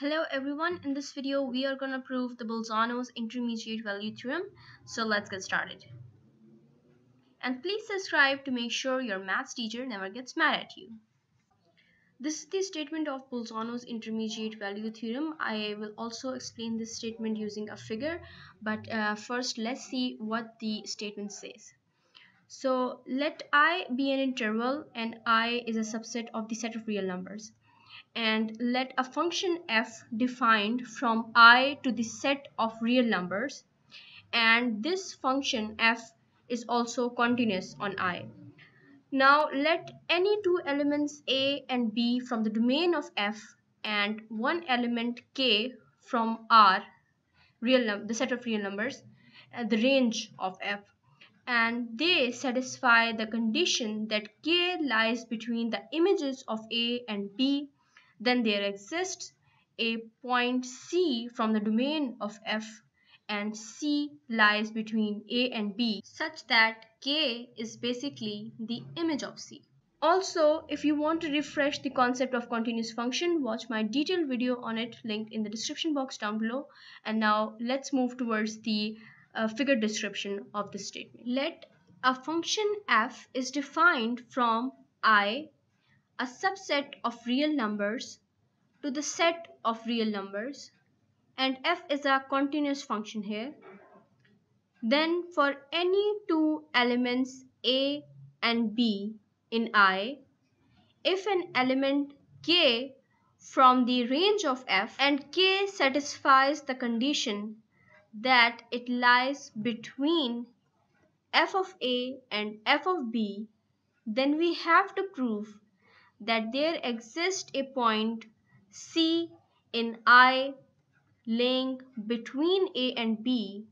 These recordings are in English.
Hello everyone, in this video we are going to prove the Bolzano's intermediate value theorem. So let's get started. And please subscribe to make sure your maths teacher never gets mad at you. This is the statement of Bolzano's intermediate value theorem. I will also explain this statement using a figure, but uh, first let's see what the statement says. So let i be an interval and i is a subset of the set of real numbers and let a function f defined from i to the set of real numbers and this function f is also continuous on i. Now let any two elements a and b from the domain of f and one element k from r real the set of real numbers uh, the range of f and they satisfy the condition that k lies between the images of a and b then there exists a point C from the domain of F and C lies between A and B such that K is basically the image of C. Also, if you want to refresh the concept of continuous function, watch my detailed video on it linked in the description box down below. And now let's move towards the uh, figure description of the statement. Let a function f is defined from i a subset of real numbers to the set of real numbers and f is a continuous function here. Then for any two elements a and b in i if an element k from the range of f and k satisfies the condition that it lies between f of a and f of b then we have to prove that there exists a point C in I laying between A and B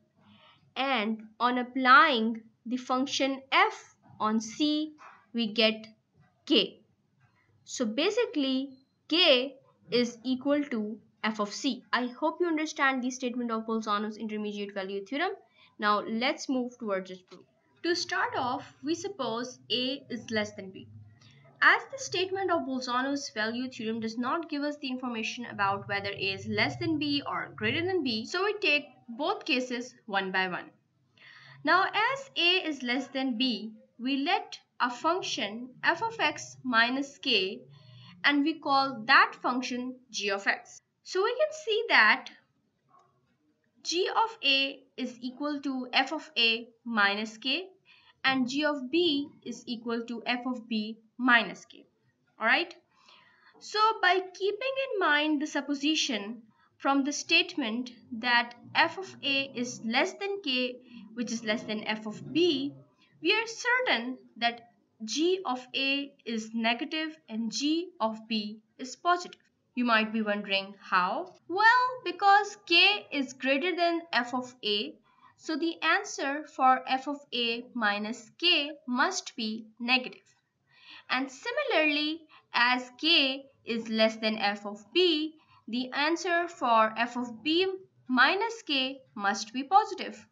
and on applying the function f on C we get k. So basically k is equal to f of c. I hope you understand the statement of Bolzano's intermediate value theorem. Now let's move towards its proof. To start off, we suppose a is less than b. As the statement of Bolzano's value theorem does not give us the information about whether a is less than b or greater than b, so we take both cases one by one. Now as a is less than b, we let a function f of x minus k and we call that function g of x. So we can see that g of a is equal to f of a minus k and g of b is equal to f of b minus k. Alright. So by keeping in mind the supposition from the statement that f of a is less than k which is less than f of b, we are certain that g of a is negative and g of b is positive. You might be wondering how? Well, because k is greater than f of a, so the answer for f of a minus k must be negative and similarly as k is less than f of b, the answer for f of b minus k must be positive.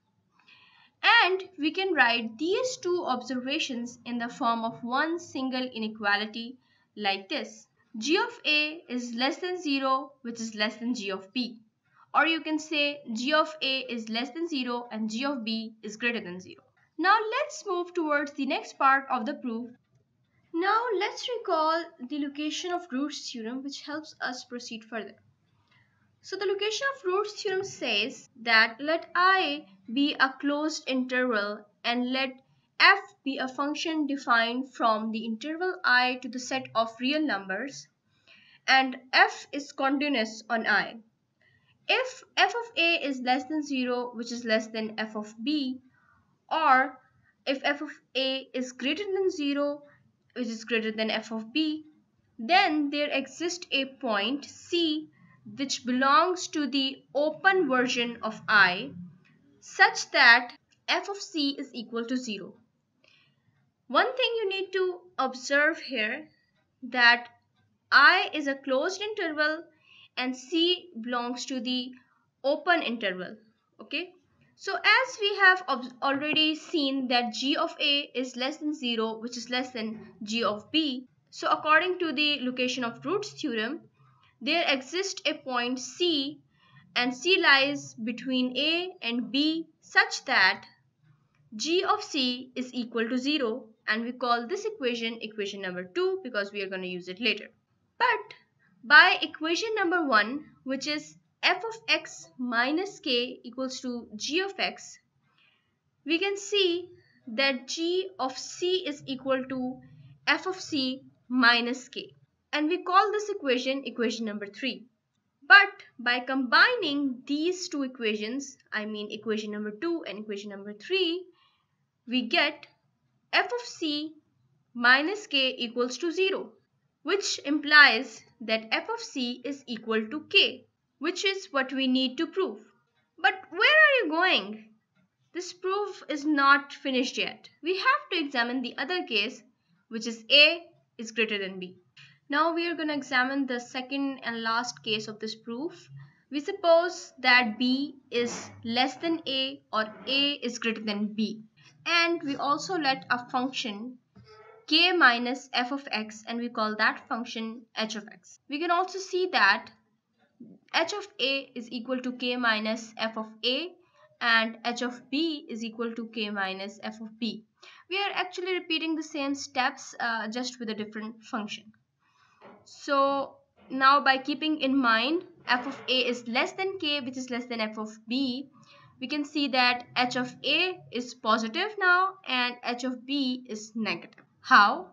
And we can write these two observations in the form of one single inequality like this. g of a is less than 0 which is less than g of b. Or you can say g of a is less than 0 and g of b is greater than 0. Now let's move towards the next part of the proof now let's recall the location of roots theorem which helps us proceed further. So the location of roots theorem says that let i be a closed interval and let f be a function defined from the interval i to the set of real numbers and f is continuous on i. If f of a is less than 0 which is less than f of b or if f of a is greater than 0 which is greater than f of b, then there exists a point C which belongs to the open version of I such that f of c is equal to 0. One thing you need to observe here that I is a closed interval and c belongs to the open interval. Okay. So as we have already seen that g of a is less than 0 which is less than g of b. So according to the location of roots theorem there exists a point C and C lies between A and B such that g of C is equal to 0 and we call this equation equation number 2 because we are going to use it later. But by equation number 1 which is f of x minus k equals to g of x we can see that g of c is equal to f of c minus k. And we call this equation equation number 3 but by combining these two equations I mean equation number 2 and equation number 3 we get f of c minus k equals to 0 which implies that f of c is equal to k which is what we need to prove. But where are you going? This proof is not finished yet. We have to examine the other case which is A is greater than B. Now we are going to examine the second and last case of this proof. We suppose that B is less than A or A is greater than B. And we also let a function k minus f of x and we call that function h of x. We can also see that h of a is equal to k minus f of a and h of b is equal to k minus f of b. We are actually repeating the same steps uh, just with a different function. So now by keeping in mind f of a is less than k which is less than f of b we can see that h of a is positive now and h of b is negative. How?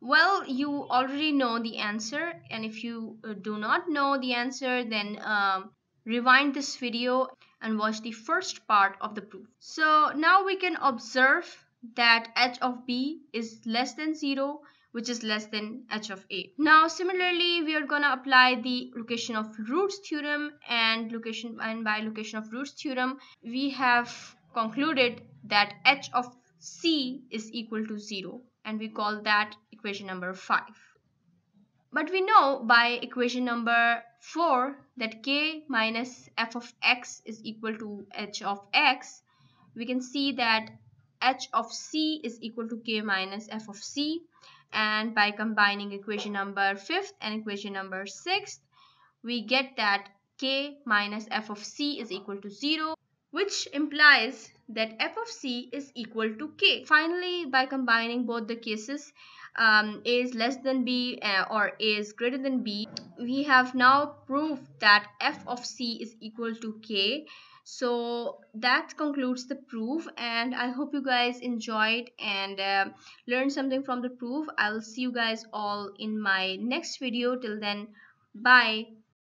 Well, you already know the answer and if you uh, do not know the answer then um, rewind this video and watch the first part of the proof. So now we can observe that h of b is less than 0 which is less than h of a. Now similarly we are gonna apply the location of roots theorem and location and by location of roots theorem we have concluded that h of c is equal to 0 and we call that equation number 5. But we know by equation number 4 that k minus f of x is equal to h of x. We can see that h of c is equal to k minus f of c and by combining equation number 5th and equation number 6th we get that k minus f of c is equal to 0 which implies that f of c is equal to k. Finally, by combining both the cases, um, a is less than b uh, or a is greater than b, we have now proved that f of c is equal to k. So that concludes the proof and I hope you guys enjoyed and uh, learned something from the proof. I'll see you guys all in my next video. Till then, bye.